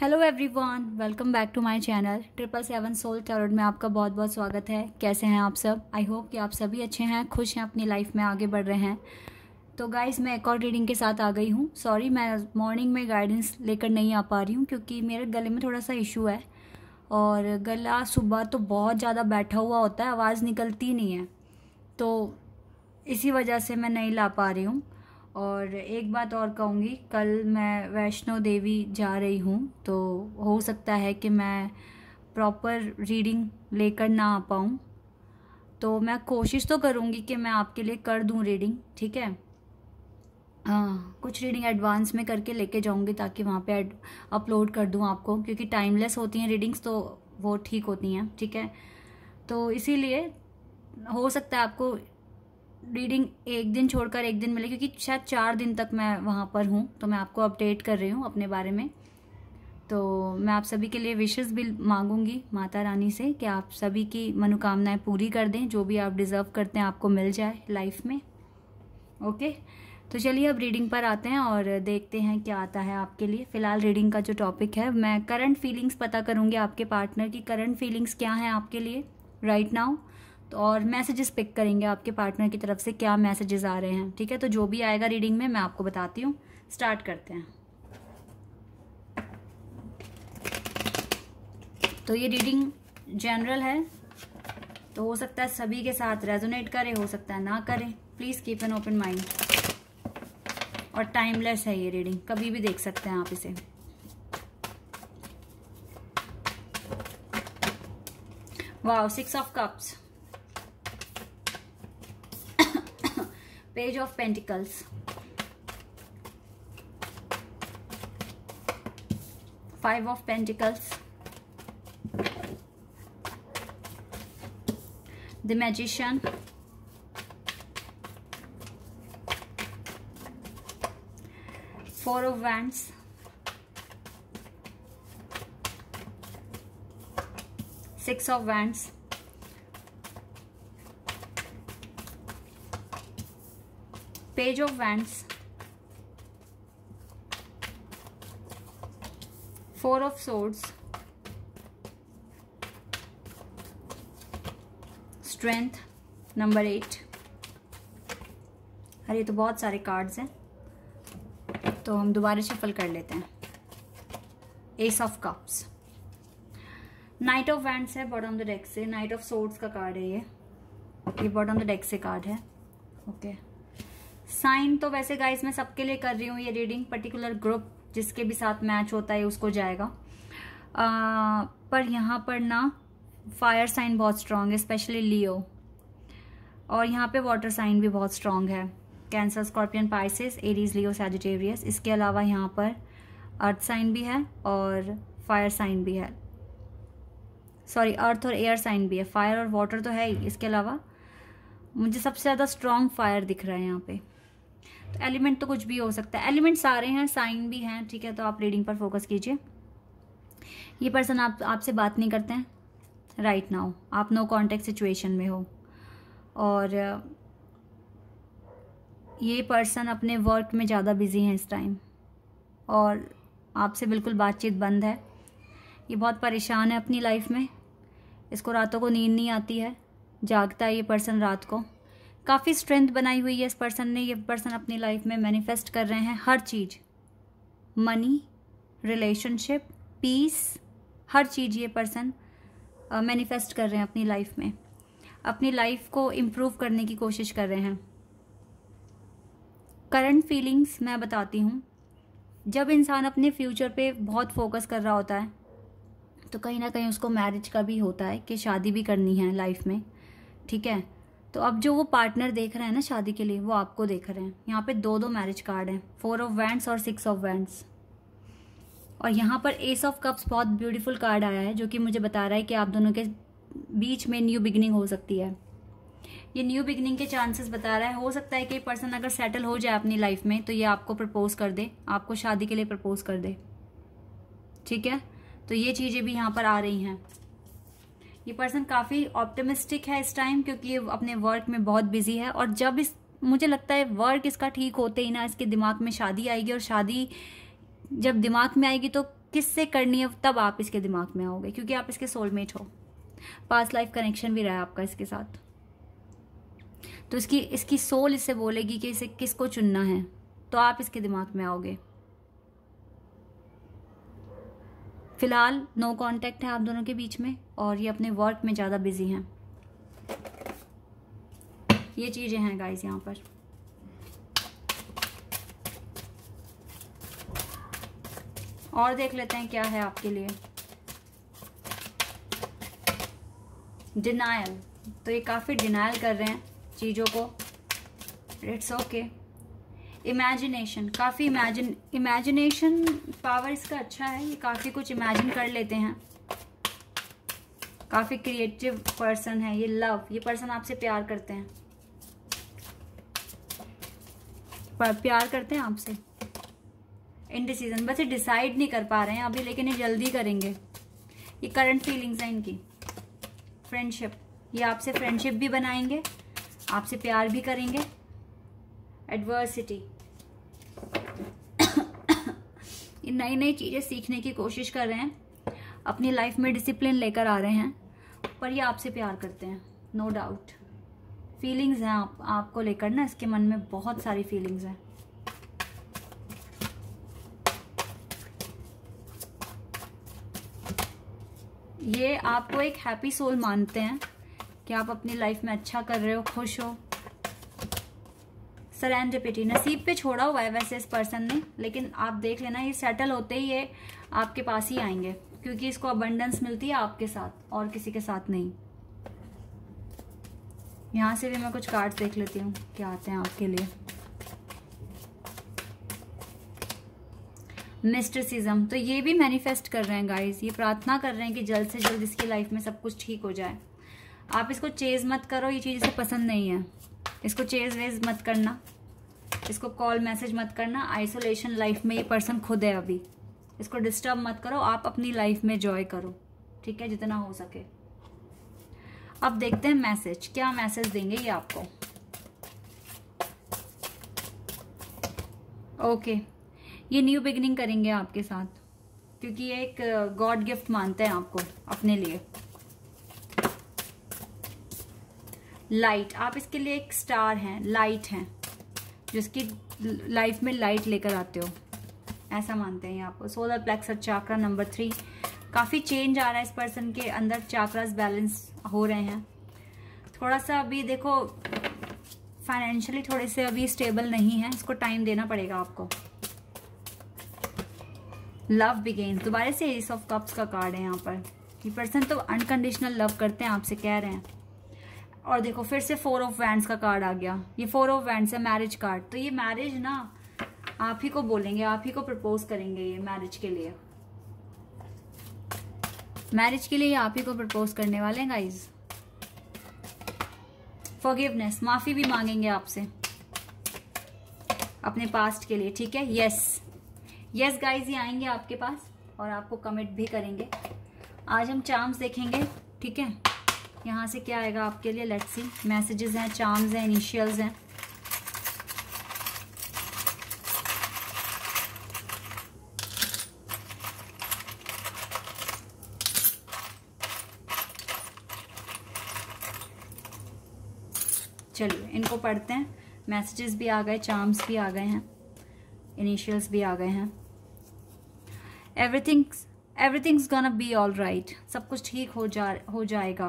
Hello everyone welcome back to my channel triple seven soul tarot में आपका बहुत बहुत स्वागत है। कैसे हैं आप सब? आई होप कि आप सभी अच्छे हैं, खुश हैं, अपनी लाइफ में आगे बढ़ रहे हैं। तो गाइस मैं एक और रीडिंग के साथ आ गई हूँ। सॉरी मैं मॉर्निंग में गाइडेंस लेकर नहीं आ पा रही हूँ क्योंकि मेरे गले में थोड़ा सा इशू है। और गला सुबह तो बहुत ज़्यादा बैठा हुआ होता है, आवाज़ निकलती नहीं है। तो इसी वजह से मैं नहीं ला पा रही हूँ। और एक बात और कहूँगी, कल मैं वैष्णो देवी जा रही हूँ तो हो सकता है कि मैं प्रॉपर रीडिंग लेकर ना आ पाऊँ। तो मैं कोशिश तो करूँगी कि मैं आपके लिए कर दूँ रीडिंग ठीक है? हाँ कुछ रीडिंग एडवांस में करके लेके जाऊँगी ताकि वहाँ पे अपलोड कर दूँ आपको, क्योंकि टाइमलेस होती हैं रीडिंग्स तो वो ठीक होती हैं, ठीक है? तो इसीलिए हो सकता है आपको रीडिंग एक दिन छोड़कर एक दिन मिले, क्योंकि शायद चार दिन तक मैं वहाँ पर हूँ तो मैं आपको अपडेट कर रही हूँ अपने बारे में। तो मैं आप सभी के लिए विशेष भी मांगूँगी माता रानी से कि आप सभी की मनोकामनाएँ पूरी कर दें, जो भी आप डिज़र्व करते हैं आपको मिल जाए लाइफ में। ओके? तो चलिए अब रीडिंग पर आते हैं और देखते हैं क्या आता है आपके लिए। फ़िलहाल रीडिंग का जो टॉपिक है, मैं करंट फीलिंग्स पता करूँगी आपके पार्टनर की। करंट फीलिंग्स क्या हैं आपके लिए? राइट right नाउ तो और मैसेजेस पिक करेंगे आपके पार्टनर की तरफ़ से क्या मैसेजेस आ रहे हैं, ठीक है? तो जो भी आएगा रीडिंग में, मैं आपको बताती हूँ। स्टार्ट करते हैं। तो ये रीडिंग जनरल है। तो हो सकता है सभी के साथ रेजोनेट करे, हो सकता है ना करे। Please keep an open mind और टाइमलेस है ये रीडिंग कभी भी देख सकते हैं आप इसे। Wow six of cups Page of Pentacles. Five of Pentacles. The Magician. Four of Wands. Six of Wands. Page of Wands, Four of Swords, strength number eight अरे तो बहुत सारे कार्ड्स हैं। तो हम दोबारा शफल कर लेते हैं। Ace of cups knight of wands है बॉटम द डेक से। नाइट ऑफ़ सोर्ड्स का कार्ड है ये। ये बॉटम द डेक से कार्ड है। Okay okay. साइन तो वैसे गाइस मैं सबके लिए कर रही हूँ ये रीडिंग पर्टिकुलर ग्रुप जिसके भी साथ मैच होता है उसको जाएगा। आ, पर यहाँ पर ना फायर साइन बहुत स्ट्रांग है स्पेशली लियो और यहाँ पे वाटर साइन भी बहुत स्ट्रांग है। Cancer Scorpion Pisces Aries Leo Sagittarius इसके अलावा यहाँ पर अर्थ साइन भी है और फायर साइन भी है। सॉरी अर्थ और एयर साइन भी है। फायर और वाटर तो है ही। इसके अलावा मुझे सबसे ज़्यादा स्ट्रॉन्ग फायर दिख रहा है यहाँ पे। तो एलिमेंट तो कुछ भी हो सकता है। एलिमेंट सारे हैं साइन भी हैं, ठीक है तो आप रीडिंग पर फोकस कीजिए। ये पर्सन आप, आपसे बात नहीं करते हैं। राइट right नाउ आप नो कॉन्टेक्ट सिचुएशन में हो। और, ये पर्सन अपने वर्क में ज़्यादा बिज़ी हैं इस टाइम और आपसे बिल्कुल बातचीत बंद है। ये बहुत परेशान है अपनी लाइफ में। इसको रातों को नींद नहीं आती है। जागता है ये पर्सन रात को। काफ़ी स्ट्रेंथ बनाई हुई है इस पर्सन ने। ये पर्सन अपनी लाइफ में मैनिफेस्ट कर रहे हैं हर चीज़। मनी रिलेशनशिप पीस हर चीज़ ये पर्सन मैनिफेस्ट कर रहे हैं अपनी लाइफ में। अपनी लाइफ को इम्प्रूव करने की कोशिश कर रहे हैं। करंट फीलिंग्स मैं बताती हूँ। जब इंसान अपने फ्यूचर पे बहुत फोकस कर रहा होता है तो कहीं ना कहीं उसको मैरिज का भी होता है कि शादी भी करनी है लाइफ में। ठीक है? तो अब जो वो पार्टनर देख रहे हैं ना शादी के लिए, वो आपको देख रहे हैं। यहाँ पे दो दो मैरिज कार्ड हैं फोर ऑफ़ वैंड्स और सिक्स ऑफ़ वैंड्स और यहाँ पर एस ऑफ़ कप्स बहुत ब्यूटीफुल कार्ड आया है, जो कि मुझे बता रहा है कि आप दोनों के बीच में न्यू बिगनिंग हो सकती है। ये न्यू बिगनिंग के चांसेस बता रहा है। हो सकता है कि पर्सन अगर सेटल हो जाए अपनी लाइफ में तो ये आपको प्रपोज कर दे। आपको शादी के लिए प्रपोज कर दे। ठीक है? तो ये चीज़ें भी यहाँ पर आ रही हैं। ये पर्सन काफ़ी ऑप्टिमिस्टिक है इस टाइम क्योंकि ये अपने वर्क में बहुत बिज़ी है और जब इस, मुझे लगता है वर्क इसका ठीक होते ही ना, इसके दिमाग में शादी आएगी और शादी जब दिमाग में आएगी तो किससे करनी है, तब आप इसके दिमाग में आओगे क्योंकि आप इसके सोलमेट हो। पास लाइफ कनेक्शन भी रहा है आपका इसके साथ। तो इसकी इसकी सोल इससे बोलेगी कि इसे किसको चुनना है तो आप इसके दिमाग में आओगे। फ़िलहाल नो कांटेक्ट है आप दोनों के बीच में और ये अपने वर्क में ज़्यादा बिज़ी हैं। ये चीज़ें हैं गाइस यहाँ पर। और देख लेते हैं क्या है आपके लिए। डिनायल तो ये काफ़ी डिनायल कर रहे हैं चीज़ों को। इट्स ओके इमेजिनेशन, काफ़ी इमेजिन, इमेजिनेशन पावर इसका अच्छा है, ये काफ़ी कुछ इमेजिन कर लेते हैं। काफ़ी क्रिएटिव पर्सन है, ये लव ये पर्सन आपसे प्यार करते हैं। प्यार करते हैं आपसे। इनडिसीजन बस ये डिसाइड नहीं कर पा रहे हैं अभी, लेकिन ये जल्दी करेंगे। ये करंट फीलिंग्स हैं इनकी। फ्रेंडशिप ये आपसे फ्रेंडशिप भी बनाएँगे, आपसे प्यार भी करेंगे। एडवर्सिटी ये नई नई चीज़ें सीखने की कोशिश कर रहे हैं। अपनी लाइफ में डिसिप्लिन लेकर आ रहे हैं। पर ये आपसे प्यार करते हैं नो डाउट फीलिंग्स हैं आप, आपको लेकर ना इसके मन में बहुत सारी फीलिंग्स हैं। ये आपको एक हैप्पी सोल मानते हैं कि आप अपनी लाइफ में अच्छा कर रहे हो, खुश हो। सरेंडिपिटी नसीब पे छोड़ा हुआ है वैसे इस पर्सन ने, लेकिन आप देख लेना, ये सेटल होते ही ये आपके पास ही आएँगे, क्योंकि इसको अबंडेंस मिलती है आपके साथ और किसी के साथ नहीं। यहाँ से भी मैं कुछ कार्ड देख लेती हूँ, क्या आते हैं आपके लिए। मिस्टिसिज्म तो ये भी मैनिफेस्ट कर रहे हैं गाइस ये प्रार्थना कर रहे हैं कि जल्द से जल्द इसकी लाइफ में सब कुछ ठीक हो जाए। आप इसको चेज मत करो, ये चीज़ इसे पसंद नहीं है। इसको चेज वेज मत करना। इसको कॉल मैसेज मत करना आइसोलेशन लाइफ में ये पर्सन खुद है अभी। इसको डिस्टर्ब मत करो, आप अपनी लाइफ में जॉय करो। ठीक है? जितना हो सके। अब देखते हैं मैसेज क्या मैसेज देंगे ये आपको? Okay okay. ये न्यू बिगनिंग करेंगे आपके साथ। क्योंकि ये एक गॉड गिफ्ट मानते हैं आपको, अपने लिए। लाइट आप इसके लिए एक स्टार हैं। लाइट हैं। जिसकी लाइफ में लाइट लेकर आते हो। ऐसा मानते हैं यहाँ आपको solar plexus chakra number three काफ़ी चेंज आ रहा है इस पर्सन के अंदर। चाक्रास बैलेंस हो रहे हैं। थोड़ा सा अभी देखो फाइनेंशियली थोड़े से अभी स्टेबल नहीं है। इसको टाइम देना पड़ेगा आपको। लव बिगेन दोबारा से एस ऑफ़ कप्स का कार्ड है यहाँ पर। ये पर्सन तो अनकंडीशनल लव करते हैं, आपसे कह रहे हैं। और देखो, फिर से फोर ऑफ़ वैंड्स का कार्ड आ गया। ये फोर ऑफ़ वैंड्स है मैरिज कार्ड तो ये मैरिज ना, आप ही को बोलेंगे, आप ही को प्रपोज करेंगे ये मैरिज के लिए। मैरिज के लिए आप ही को प्रपोज करने वाले हैं गाइज़ फॉरगिवनेस माफ़ी भी मांगेंगे आपसे। अपने पास्ट के लिए, ठीक है? यस यस गाइज़ ये आएँगे आपके पास और आपको कमेंट भी करेंगे। आज हम चार्म्स देखेंगे, ठीक है? यहाँ से क्या आएगा आपके लिए? लेट्स सी मैसेजेस हैं चार्म्स हैं इनिशियल्स हैं. चलिए, इनको पढ़ते हैं. मैसेजेस भी आ गए चार्म्स भी आ गए हैं. इनिशियल्स भी आ गए हैं. Everything everything's gonna be all right सब कुछ ठीक हो जा, हो जाएगा.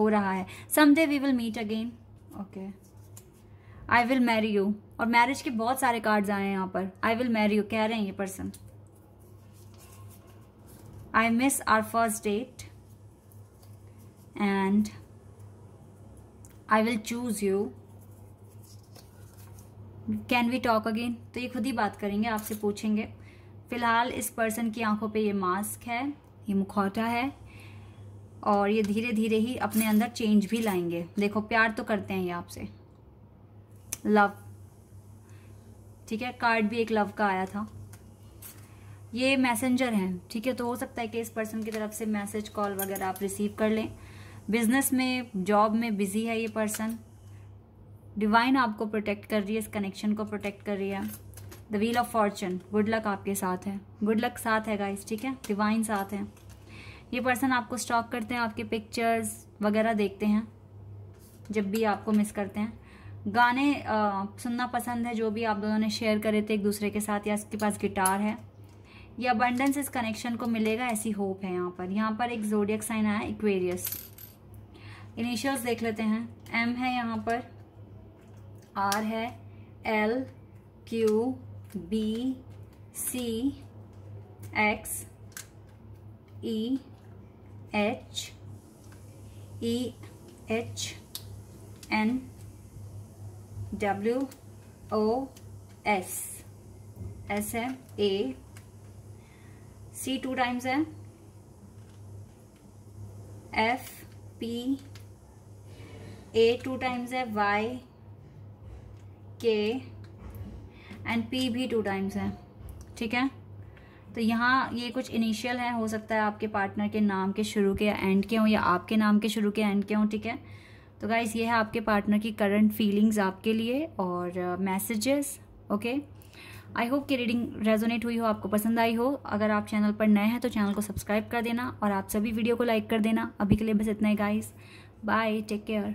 हो रहा है। Someday we will meet again okay I will marry you और मैरिज के बहुत सारे कार्ड्स आए हैं यहाँ पर। आई विल मैरी यू कह रहे हैं ये person I miss our first date and I will choose you can we talk again तो ये खुद ही बात करेंगे, आपसे पूछेंगे। फ़िलहाल इस पर्सन की आँखों पे ये मास्क है, ये मुखौटा है। और ये धीरे धीरे ही अपने अंदर चेंज भी लाएँगे। देखो, प्यार तो करते हैं ये आपसे। लव ठीक है कार्ड भी एक लव का आया था। ये मैसेंजर हैं, ठीक है तो हो सकता है कि इस पर्सन की तरफ़ से मैसेज कॉल वगैरह आप रिसीव कर लें। बिज़नेस में जॉब में बिज़ी है ये पर्सन डिवाइन आपको प्रोटेक्ट कर रही है, इस कनेक्शन को प्रोटेक्ट कर रही है। The wheel of fortune good luck आपके साथ है। गुड लक साथ है गाइस ठीक है? डिवाइन साथ है। ये पर्सन आपको स्टॉक करते हैं आपके पिक्चर्स वगैरह देखते हैं जब भी आपको मिस करते हैं। गाने आ, सुनना पसंद है जो भी आप दोनों ने शेयर करे थे एक दूसरे के साथ या इसके पास गिटार है ये अबंडेंस इस कनेक्शन को मिलेगा ऐसी होप है यहाँ पर। यहाँ पर एक जोडियक साइन आया इक्वेरियस इनिशियल्स देख लेते हैं। एम है यहाँ पर आर है L Q B C X E H E H N W O S S है ए सी टू टाइम्स है. F P A two times है. वाई के एंड पी भी टू टाइम्स है. ठीक है? तो यहाँ ये कुछ इनिशियल है, हो सकता है आपके पार्टनर के नाम के शुरू के एंड के हों या आपके नाम के शुरू के एंड के हों, ठीक है? तो गाइज़ ये है आपके पार्टनर की करंट फीलिंग्स आपके लिए और मैसेजेस ओके आई होप कि रीडिंग रेजोनेट हुई हो, आपको पसंद आई हो। अगर आप चैनल पर नए हैं तो चैनल को सब्सक्राइब कर देना और आप सभी वीडियो को लाइक कर देना। अभी के लिए बस इतना ही गाइज़ बाय टेक केयर